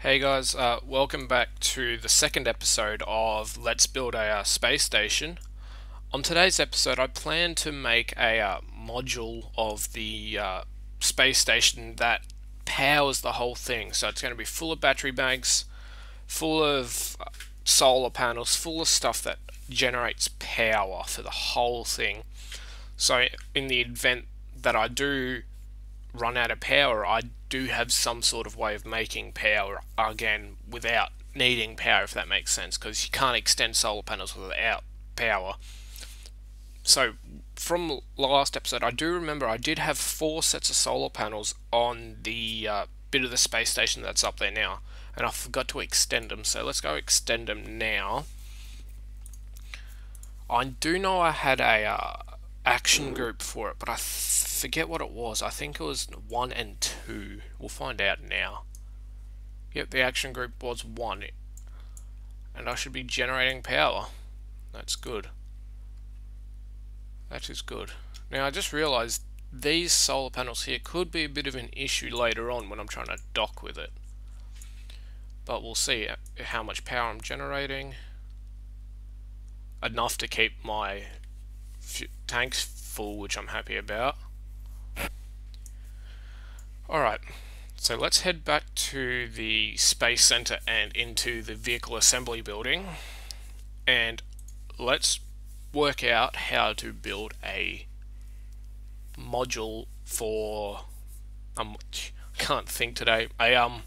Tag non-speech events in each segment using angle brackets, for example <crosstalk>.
Hey guys, uh, welcome back to the second episode of Let's Build a uh, Space Station. On today's episode I plan to make a uh, module of the uh, space station that powers the whole thing. So it's going to be full of battery banks, full of uh, solar panels, full of stuff that generates power for the whole thing. So in the event that I do run out of power, I do have some sort of way of making power again without needing power, if that makes sense, because you can't extend solar panels without power. So, from last episode, I do remember I did have four sets of solar panels on the uh, bit of the space station that's up there now, and I forgot to extend them, so let's go extend them now. I do know I had a uh, action group for it, but I forget what it was. I think it was 1 and 2. We'll find out now. Yep, the action group was 1. And I should be generating power. That's good. That is good. Now I just realized these solar panels here could be a bit of an issue later on when I'm trying to dock with it. But we'll see how much power I'm generating. Enough to keep my tanks full, which I'm happy about. Alright, so let's head back to the Space Center and into the Vehicle Assembly Building and let's work out how to build a module for um can't think today a um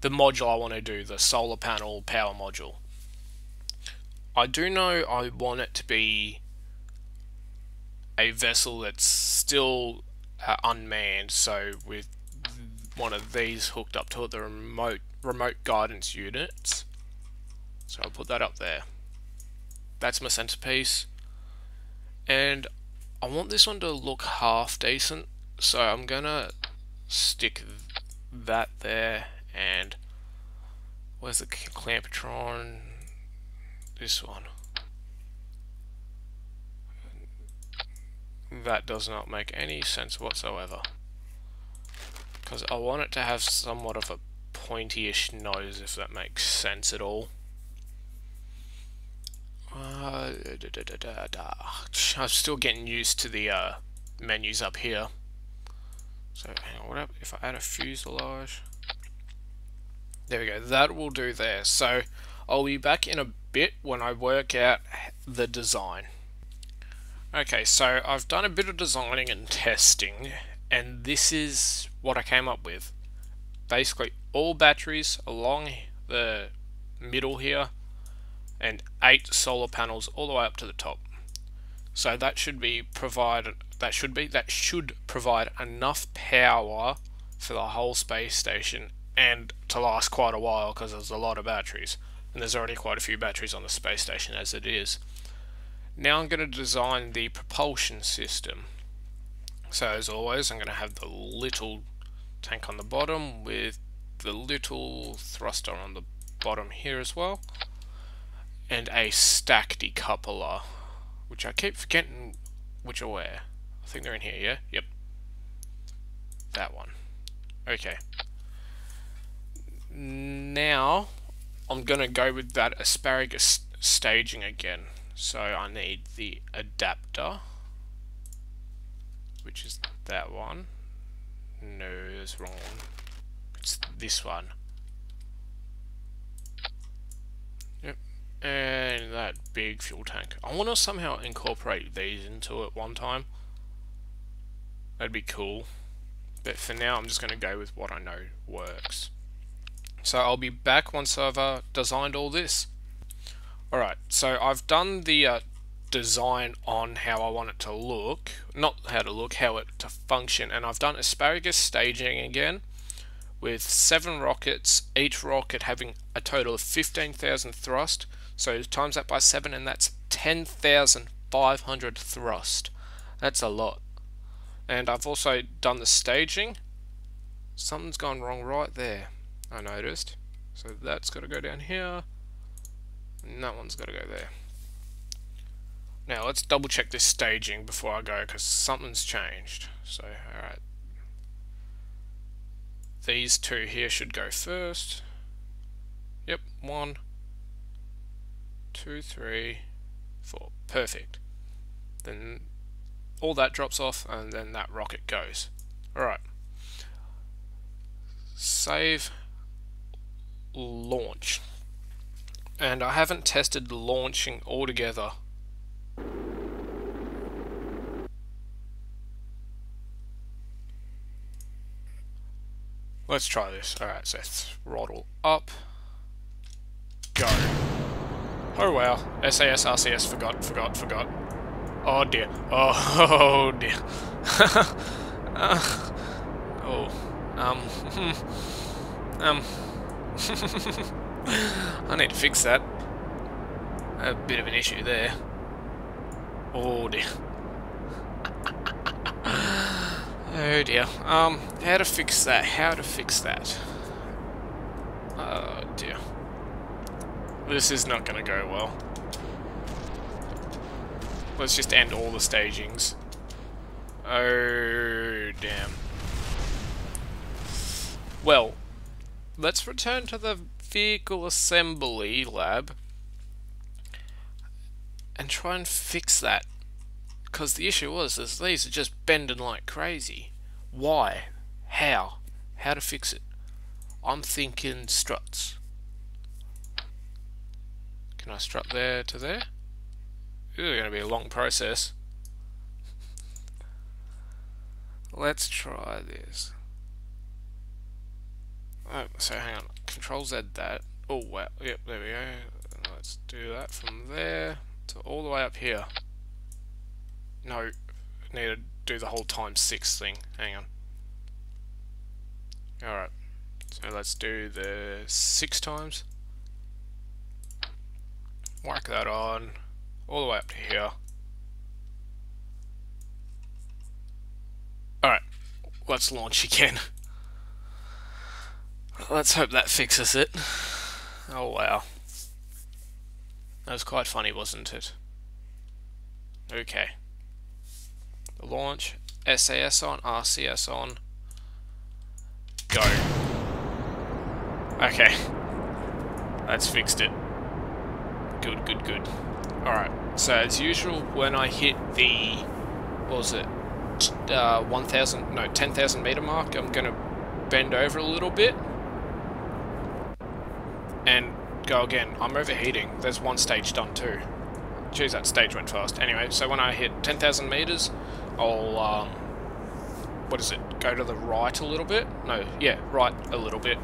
the module I want to do the solar panel power module. I do know I want it to be a vessel that's still uh, unmanned, so with one of these hooked up to the remote remote guidance units. So I'll put that up there. That's my centerpiece. And I want this one to look half decent, so I'm gonna stick that there and where's the Clamp-O-Tron? This one. That does not make any sense whatsoever. Because I want it to have somewhat of a pointy-ish nose, if that makes sense at all. Uh, da, da, da, I'm still getting used to the uh, menus up here. So, what if I add a fuselage? There we go, that will do there. So, I'll be back in a bit when I work out the design. Okay, so I've done a bit of designing and testing, and this is what I came up with. Basically, all batteries along the middle here, and eight solar panels all the way up to the top. So that should be provided. That should be that should provide enough power for the whole space station and to last quite a while because there's a lot of batteries, and there's already quite a few batteries on the space station as it is. Now I'm going to design the propulsion system. So as always, I'm going to have the little tank on the bottom with the little thruster on the bottom here as well. And a stack decoupler, which I keep forgetting which are where. I think they're in here, yeah? Yep. That one. Okay. Now, I'm going to go with that asparagus staging again. So I need the adapter, which is that one. No, it's wrong. It's this one. Yep. And that big fuel tank. I want to somehow incorporate these into it one time. That'd be cool. But for now, I'm just going to go with what I know works. So I'll be back once I've uh, designed all this. Alright, so I've done the uh, design on how I want it to look, not how to look, how it to function, and I've done asparagus staging again with seven rockets, each rocket having a total of 15,000 thrust, so times that by seven and that's 10,500 thrust. That's a lot. And I've also done the staging. Something's gone wrong right there, I noticed. So that's got to go down here. And that one's got to go there. Now let's double check this staging before I go because something's changed. So alright. These two here should go first. Yep, one, two, three, four. Perfect. Then all that drops off and then that rocket goes. Alright. Save launch. And I haven't tested launching altogether. Let's try this. Alright, so throttle up. Go. Oh wow. SAS, RCS, forgot, forgot, forgot. Oh dear. Oh, oh <laughs> dear. uh, <laughs> oh. Um. <laughs> um. <laughs> I need to fix that. A bit of an issue there. Oh dear. <laughs> oh dear. Um, how to fix that? How to fix that? Oh dear. This is not going to go well. Let's just end all the stagings. Oh, damn. Well, let's return to the vehicle assembly lab and try and fix that. Because the issue was, is these are just bending like crazy. Why? How? How to fix it? I'm thinking struts. Can I strut there to there? It's going to be a long process. <laughs> Let's try this. So hang on. Control Z that. Oh, well, Yep, there we go. Let's do that from there to all the way up here. No, need to do the whole times 6 thing. Hang on. Alright. So let's do the 6 times whack that on all the way up to here. Alright, let's launch again. <laughs> Let's hope that fixes it. Oh wow. That was quite funny, wasn't it? Okay. Launch, SAS on, RCS on. Go. Okay. That's fixed it. Good, good, good. Alright, so as usual, when I hit the, what was it, uh, 1,000, no, 10,000 meter mark, I'm going to bend over a little bit and go again. I'm overheating. There's one stage done too. Jeez, that stage went fast. Anyway, so when I hit 10,000 meters, I'll, um, what is it, go to the right a little bit? No, yeah, right a little bit.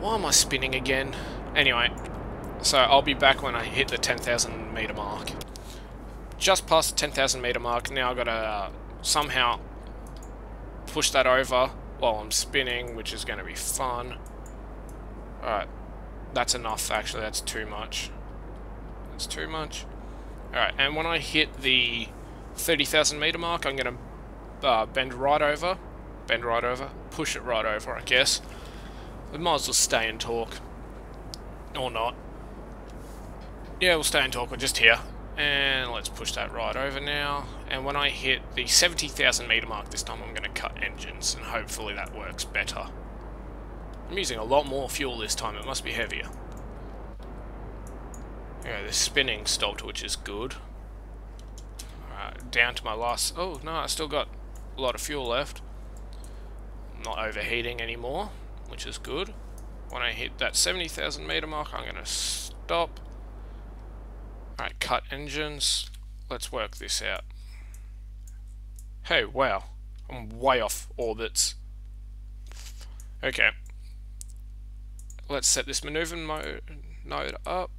Why am I spinning again? Anyway, so I'll be back when I hit the 10,000 meter mark. Just past the 10,000 meter mark, now I've got to uh, somehow push that over while I'm spinning, which is going to be fun. Alright, that's enough actually, that's too much. That's too much. Alright, and when I hit the 30,000 meter mark, I'm going to uh, bend right over, bend right over, push it right over, I guess. We might as well stay and talk. Or not. Yeah, we'll stay and talk, we're just here. And let's push that right over now. And when I hit the 70,000 meter mark this time, I'm going to cut engines, and hopefully that works better. I'm using a lot more fuel this time, it must be heavier. Yeah, the spinning stopped, which is good. Alright, down to my last... Oh, no, I still got a lot of fuel left. I'm not overheating anymore, which is good. When I hit that 70,000 meter mark, I'm going to stop Alright, cut engines. Let's work this out. Hey, wow. I'm way off orbits. Okay. Let's set this maneuver mode node up.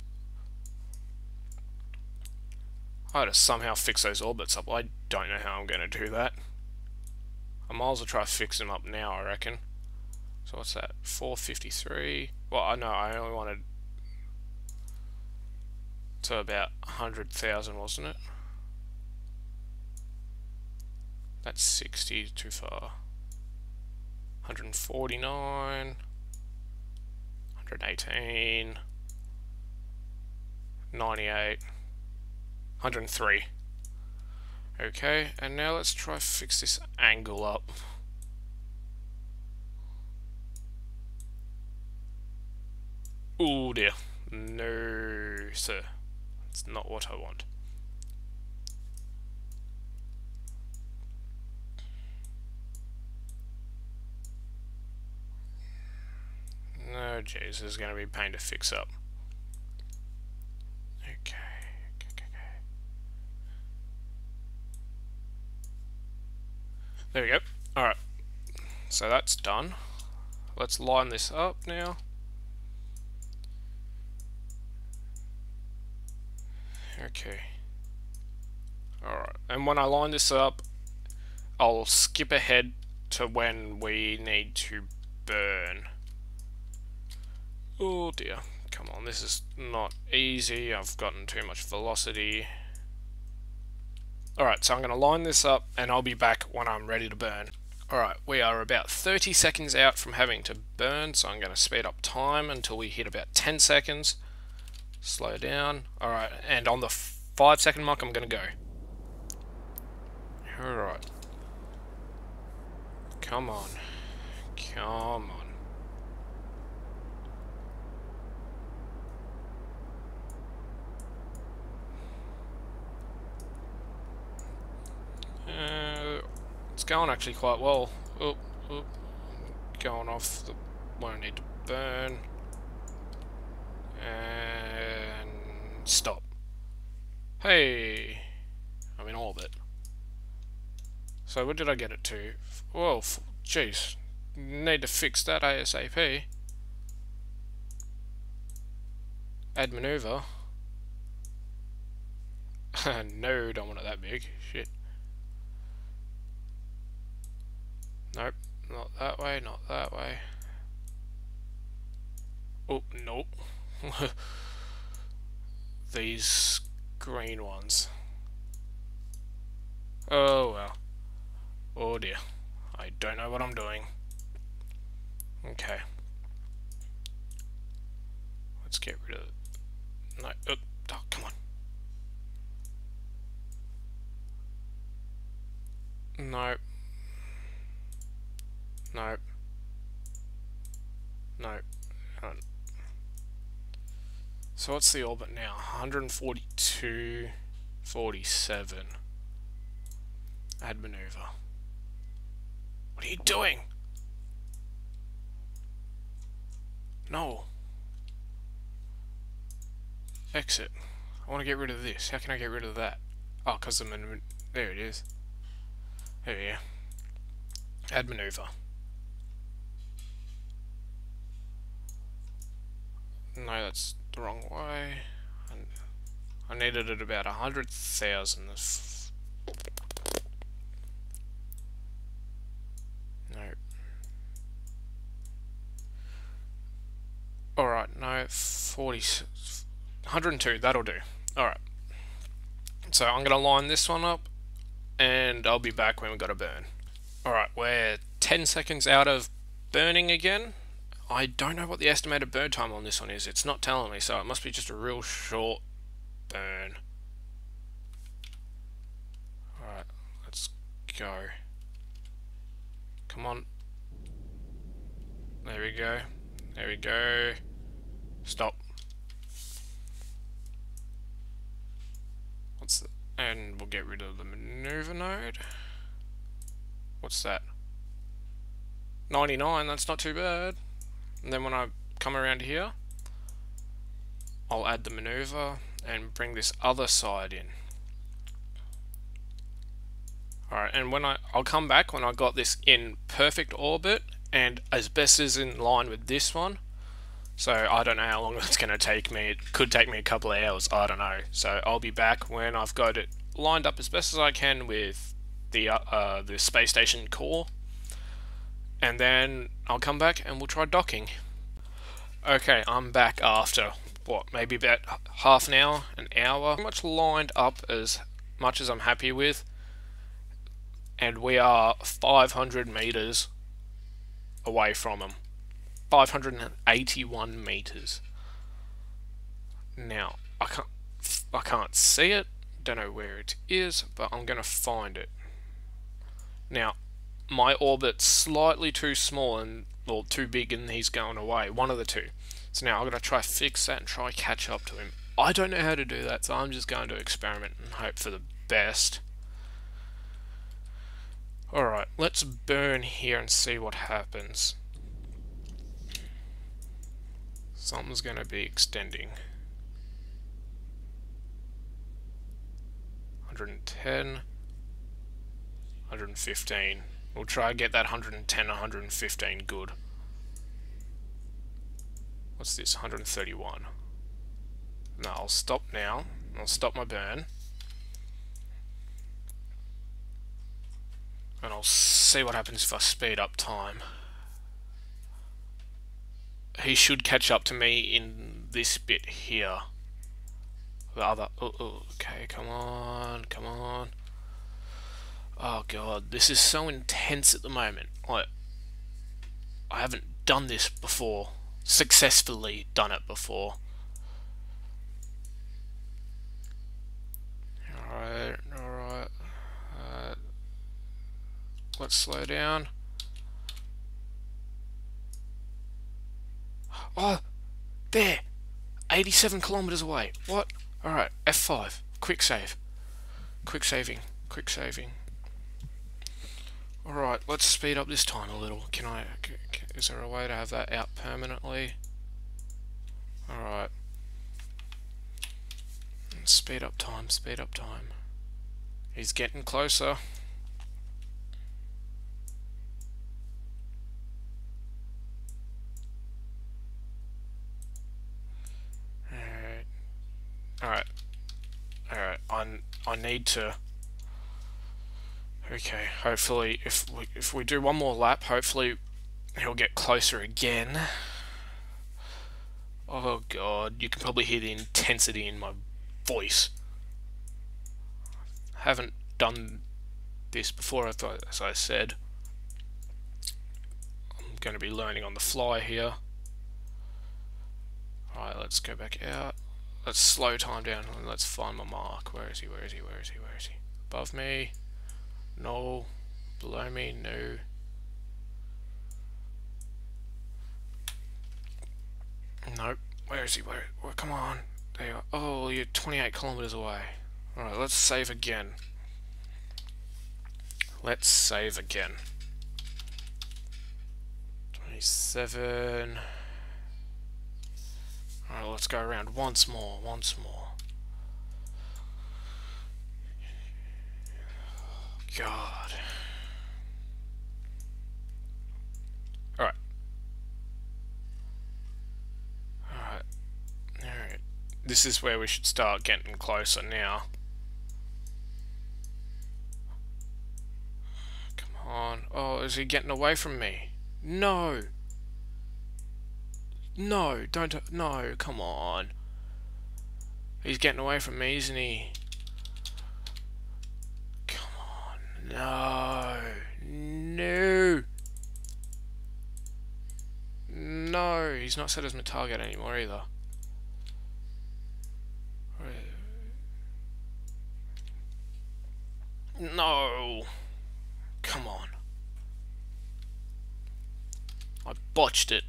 I gotta somehow fix those orbits up. I don't know how I'm gonna do that. I might as well try to fix them up now, I reckon. So what's that? 453. Well, I know I only wanted to about 100,000, wasn't it? That's 60 too far. 149, 118, 98, 103. Okay, and now let's try fix this angle up. Oh dear. No, sir. It's not what I want. No, jeez, this is going to be pain to fix up. Okay, okay, okay. There we go. Alright. So that's done. Let's line this up now. Okay. Alright, and when I line this up, I'll skip ahead to when we need to burn. Oh dear, come on, this is not easy, I've gotten too much velocity. Alright, so I'm going to line this up and I'll be back when I'm ready to burn. Alright, we are about 30 seconds out from having to burn, so I'm going to speed up time until we hit about 10 seconds. Slow down. Alright, and on the 5 second mark I'm going to go. Alright. Come on. Come on. Uh, it's going actually quite well. Oop, oop. Going off the I need to burn. And stop. Hey! I'm in orbit. So what did I get it to? Whoa, jeez. Need to fix that ASAP. Add maneuver. <laughs> no, don't want it that big. Shit. Nope, not that way, not that way. Oh, nope. <laughs> These green ones. Oh well. Oh dear. I don't know what I'm doing. Okay. Let's get rid of it. No, oh, oh come on. No. No. No. So what's the orbit now? 142, 47. Add maneuver. What are you doing? No. Exit. I want to get rid of this. How can I get rid of that? Oh, because I'm in... There it is. There we go. Add maneuver. No, that's the wrong way. I needed it about a hundred thousand. No. Alright, no, 40, 102, that'll do. Alright. So I'm going to line this one up, and I'll be back when we've got a burn. Alright, we're 10 seconds out of burning again. I don't know what the estimated burn time on this one is. It's not telling me, so it must be just a real short burn. Alright, let's go. Come on. There we go. There we go. Stop. What's the... And we'll get rid of the maneuver node. What's that? 99, that's not too bad. And then when I come around here, I'll add the maneuver and bring this other side in. Alright, and when I, I'll come back when I got this in perfect orbit and as best as in line with this one. So I don't know how long <laughs> it's going to take me. It could take me a couple of hours. I don't know. So I'll be back when I've got it lined up as best as I can with the uh, uh, the space station core and then I'll come back and we'll try docking. Okay, I'm back after, what, maybe about half an hour, an hour. Pretty much lined up as much as I'm happy with. And we are 500 meters away from them. 581 meters. Now, I can't, I can't see it, don't know where it is, but I'm going to find it. Now, my orbit's slightly too small and or too big and he's going away. One of the two. So now I'm going to try fix that and try catch up to him. I don't know how to do that, so I'm just going to experiment and hope for the best. Alright, let's burn here and see what happens. Something's going to be extending. 110, 115. We'll try and get that 110, 115 good. What's this? 131. No, I'll stop now. I'll stop my burn. And I'll see what happens if I speed up time. He should catch up to me in this bit here. The other... Oh, oh, okay, come on, come on. Oh god, this is so intense at the moment. Like, I haven't done this before successfully done it before. Alright, alright. Uh, let's slow down. Oh, there! 87 kilometers away. What? Alright, F5. Quick save. Quick saving. Quick saving. Alright, let's speed up this time a little. Can I... Is there a way to have that out permanently? Alright. Speed up time, speed up time. He's getting closer. Alright. Alright. Alright, I, I need to... Okay, hopefully if we, if we do one more lap, hopefully he'll get closer again. Oh god, you can probably hear the intensity in my voice. Haven't done this before, I thought as I said. I'm going to be learning on the fly here. Alright, let's go back out. Let's slow time down and let's find my mark. Where is he? Where is he? Where is he? Where is he? Above me? No. Below me? No. Nope. Where is he? Where? where come on. There you are. Oh, you're 28 kilometers away. Alright, let's save again. Let's save again. 27. Alright, let's go around once more, once more. God. All right. All right. All right. This is where we should start getting closer now. Come on. Oh, is he getting away from me? No! No, don't... No, come on. He's getting away from me, isn't he? Come on. No. No. No, he's not set as my target anymore either. No. Come on. I botched it.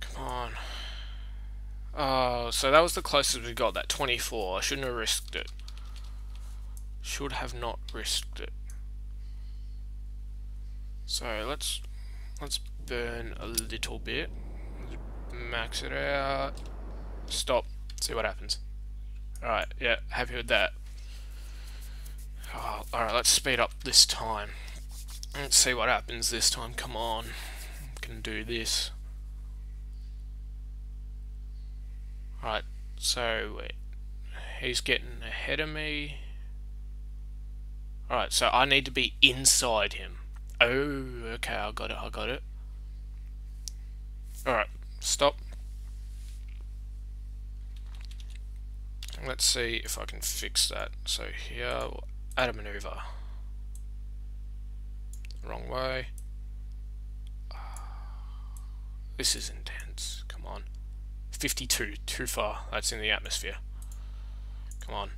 Come on. Oh, so that was the closest we got, that 24. I shouldn't have risked it. Should have not risked it. So let's let's burn a little bit. Max it out. Stop. See what happens. Alright, yeah, happy with that. Oh, Alright, let's speed up this time. Let's see what happens this time. Come on. Can do this. Alright, so he's getting ahead of me. Alright, so I need to be inside him. Oh, okay, I got it, I got it. Alright, stop. Let's see if I can fix that. So here, we'll add a maneuver. Wrong way. Ah, this is intense. Come on. 52. Too far. That's in the atmosphere. Come on.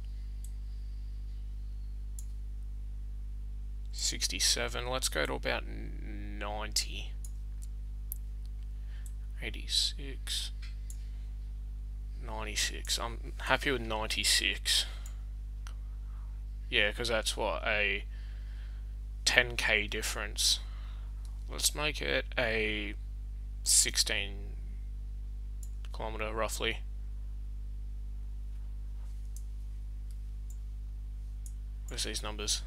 67. Let's go to about 90. 86. 96. I'm happy with 96. Yeah, because that's what, a 10k difference. Let's make it a 16 kilometer roughly. Where's these numbers?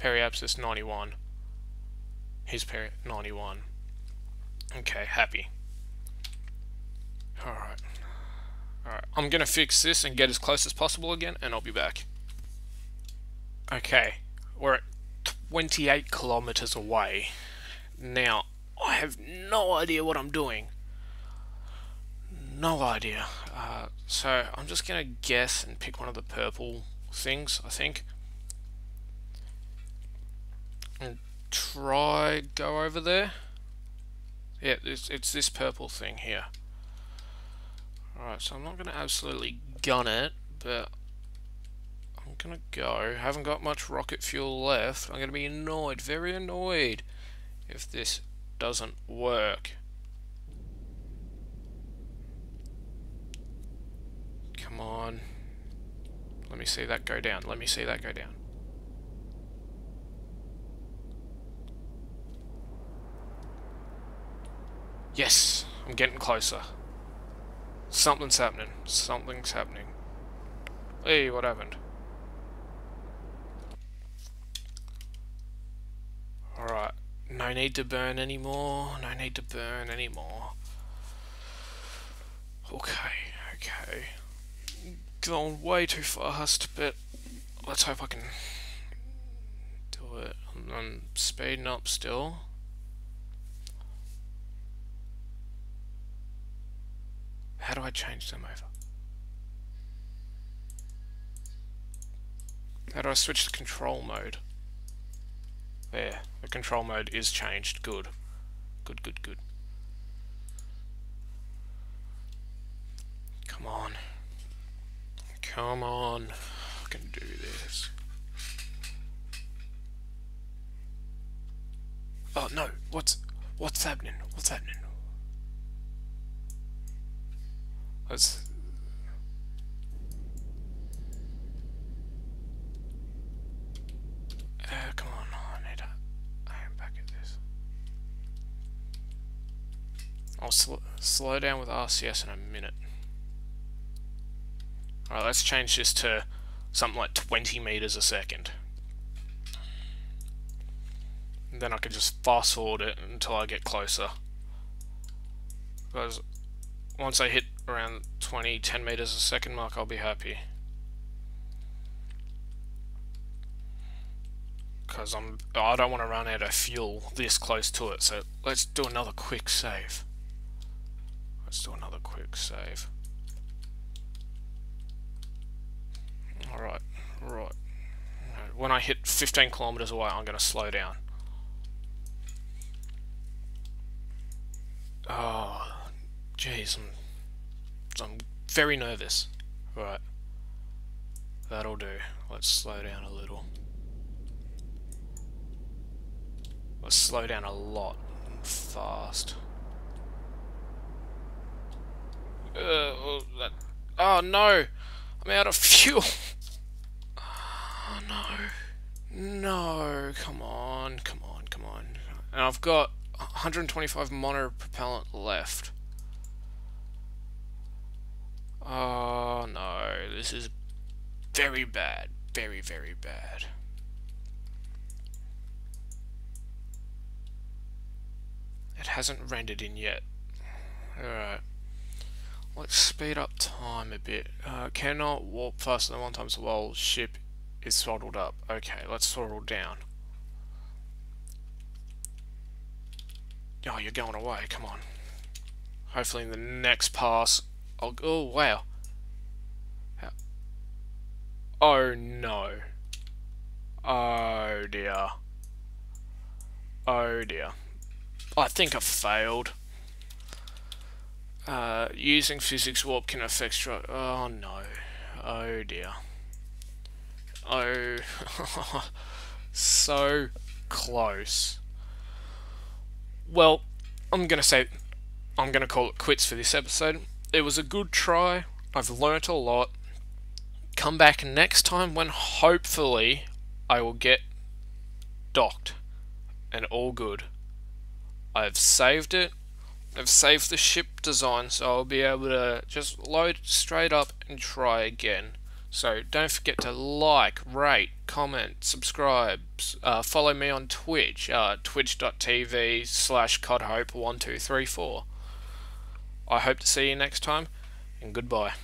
Periapsis 91. His peri 91. Okay, happy. Alright. Alright, I'm gonna fix this and get as close as possible again, and I'll be back. Okay, we're at 28 kilometers away. Now, I have no idea what I'm doing. No idea. Uh, so, I'm just gonna guess and pick one of the purple things, I think. And try go over there. Yeah, it's, it's this purple thing here. Alright, so I'm not going to absolutely gun it, but I'm going to go. haven't got much rocket fuel left. I'm going to be annoyed, very annoyed, if this doesn't work. Come on. Let me see that go down. Let me see that go down. Yes, I'm getting closer. Something's happening. Something's happening. Hey, what happened? Alright. No need to burn anymore. No need to burn anymore. Okay, okay going way too fast, but let's hope I can do it. I'm speeding up still. How do I change them over? How do I switch to control mode? There, the control mode is changed. Good. Good, good, good. Come on. Come on. I can do this. Oh no, what's what's happening? What's happening? Let's uh, come on, I need to I am back at this. I'll sl slow down with RCS in a minute. Alright, let's change this to something like 20 meters a second. And then I can just fast forward it until I get closer. Because once I hit around 20, 10 meters a second mark, I'll be happy. Because I'm, I don't want to run out of fuel this close to it, so let's do another quick save. Let's do another quick save. Alright, right. When I hit 15 kilometers away, I'm going to slow down. Oh, jeez, I'm, I'm very nervous. Right. That'll do. Let's slow down a little. Let's slow down a lot fast. Uh, oh, that, oh no! I'm out of fuel! Oh no. No, come on, come on, come on. And I've got 125 mono propellant left. Oh no, this is very bad. Very, very bad. It hasn't rendered in yet. Alright. Let's speed up time a bit. Uh, cannot warp faster than one times while ship is throttled up. Okay, let's throttle down. Oh, you're going away. Come on. Hopefully in the next pass... I'll... Oh, wow. Oh, no. Oh, dear. Oh, dear. I think I failed. Uh, using physics warp can affect... Oh, no. Oh, dear. Oh, <laughs> so close. Well, I'm gonna say, I'm gonna call it quits for this episode. It was a good try. I've learnt a lot. Come back next time when hopefully I will get docked and all good. I've saved it. I've saved the ship design so I'll be able to just load straight up and try again. So don't forget to like, rate, comment, subscribe, uh, follow me on Twitch, uh, twitch.tv slash codhope1234. I hope to see you next time, and goodbye.